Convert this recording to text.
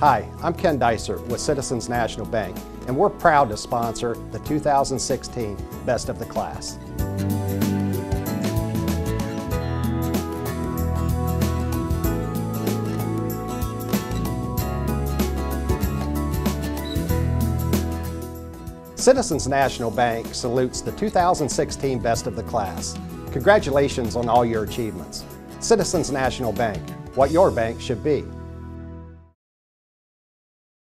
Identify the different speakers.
Speaker 1: Hi, I'm Ken Dicer with Citizens National Bank, and we're proud to sponsor the 2016 Best of the Class. Citizens National Bank salutes the 2016 Best of the Class. Congratulations on all your achievements. Citizens National Bank, what your bank should be.